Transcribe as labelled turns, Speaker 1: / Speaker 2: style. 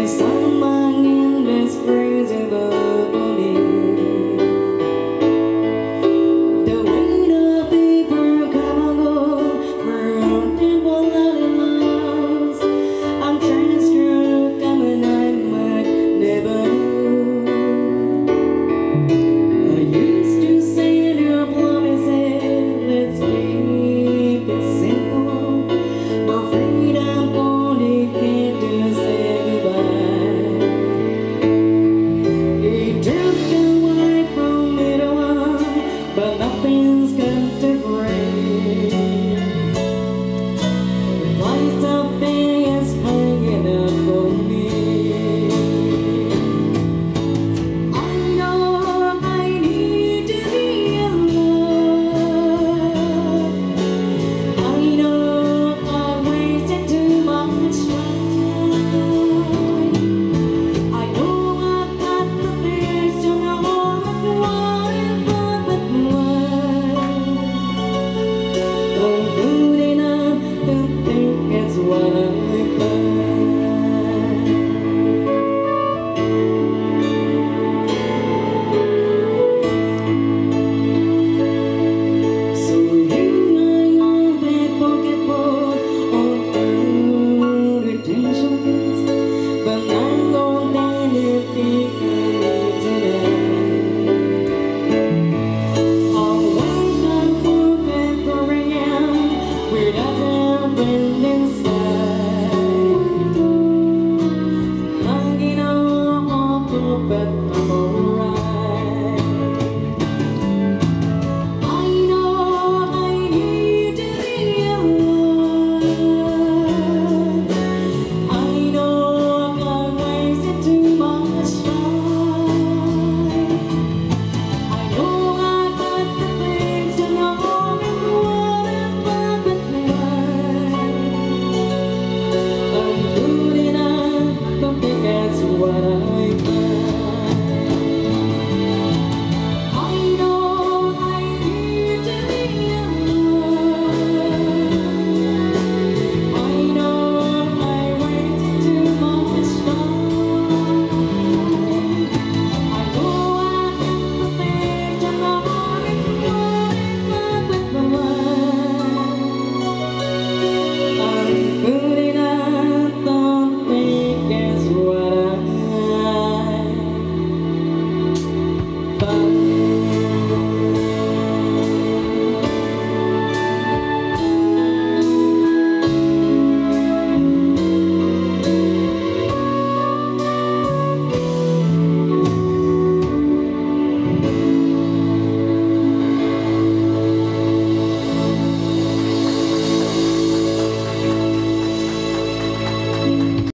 Speaker 1: Yes, on my